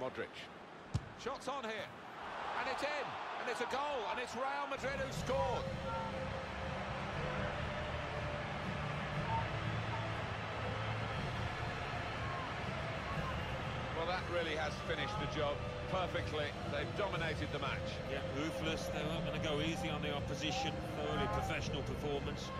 Modric. Shots on here. And it's in. And it's a goal. And it's Real Madrid who scored. Well, that really has finished the job perfectly. They've dominated the match. Yeah, ruthless. They weren't going to go easy on the opposition. Thoroughly professional performance.